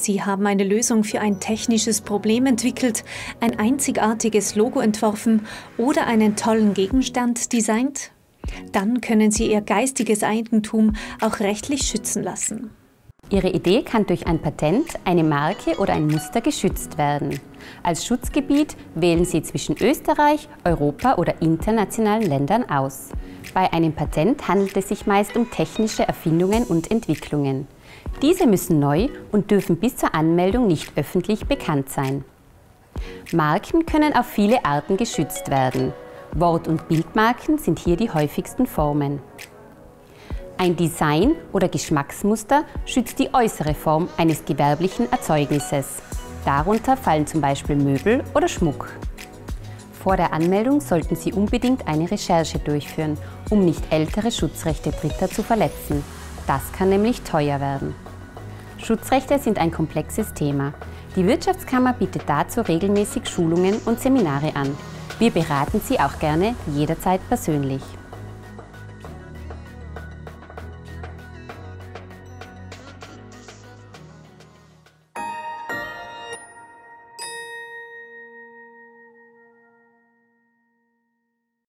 Sie haben eine Lösung für ein technisches Problem entwickelt, ein einzigartiges Logo entworfen oder einen tollen Gegenstand designt? Dann können Sie Ihr geistiges Eigentum auch rechtlich schützen lassen. Ihre Idee kann durch ein Patent, eine Marke oder ein Muster geschützt werden. Als Schutzgebiet wählen Sie zwischen Österreich, Europa oder internationalen Ländern aus. Bei einem Patent handelt es sich meist um technische Erfindungen und Entwicklungen. Diese müssen neu und dürfen bis zur Anmeldung nicht öffentlich bekannt sein. Marken können auf viele Arten geschützt werden. Wort- und Bildmarken sind hier die häufigsten Formen. Ein Design oder Geschmacksmuster schützt die äußere Form eines gewerblichen Erzeugnisses. Darunter fallen zum Beispiel Möbel oder Schmuck. Vor der Anmeldung sollten Sie unbedingt eine Recherche durchführen, um nicht ältere Schutzrechte Dritter zu verletzen. Das kann nämlich teuer werden. Schutzrechte sind ein komplexes Thema. Die Wirtschaftskammer bietet dazu regelmäßig Schulungen und Seminare an. Wir beraten Sie auch gerne jederzeit persönlich.